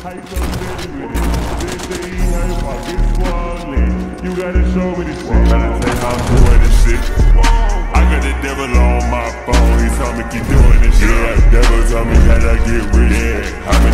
You gotta show me this shit. Gotta say how I'm doing this shit. I got the devil on my phone. He told me keep doing this shit. Yeah, devil told me that I get rich. Yeah.